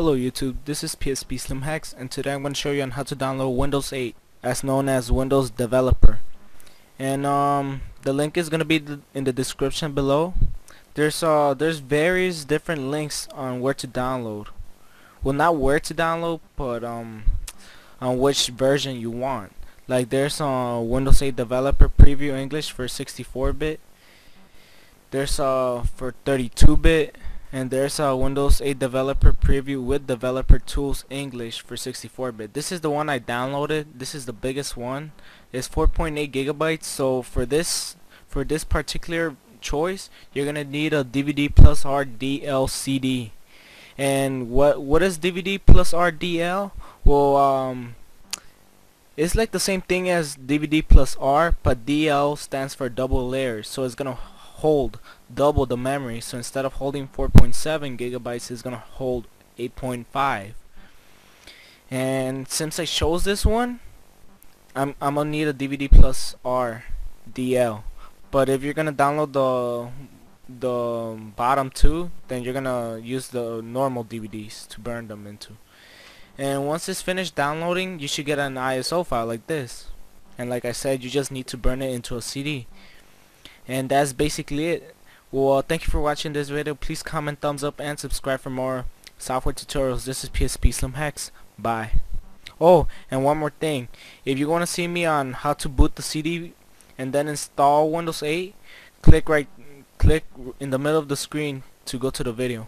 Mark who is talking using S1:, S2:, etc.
S1: Hello YouTube, this is PSP Slim Hacks and today I'm going to show you on how to download Windows 8 as known as Windows Developer. And um, the link is going to be in the description below. There's uh there's various different links on where to download. Well not where to download but um on which version you want. Like there's uh Windows 8 Developer Preview English for 64-bit. There's uh for 32-bit and there's a Windows 8 developer preview with developer tools English for 64-bit this is the one I downloaded. This is the biggest one. It's 4.8 gigabytes. So for this for this particular choice you're gonna need a DVD plus RDL CD and what what is DVD plus RDL well um it's like the same thing as DVD plus R but DL stands for double layer. so it's gonna hold double the memory. So instead of holding 4.7 gigabytes it's gonna hold 8.5 and since I chose this one I'm, I'm gonna need a DVD plus R DL but if you're gonna download the the bottom two then you're gonna use the normal DVDs to burn them into. And once it's finished downloading you should get an ISO file like this. And like I said you just need to burn it into a CD and that's basically it. Well thank you for watching this video. Please comment thumbs up and subscribe for more software tutorials. This is PSP Slim Hacks. Bye. Oh and one more thing. If you want to see me on how to boot the CD and then install Windows 8 click right click in the middle of the screen to go to the video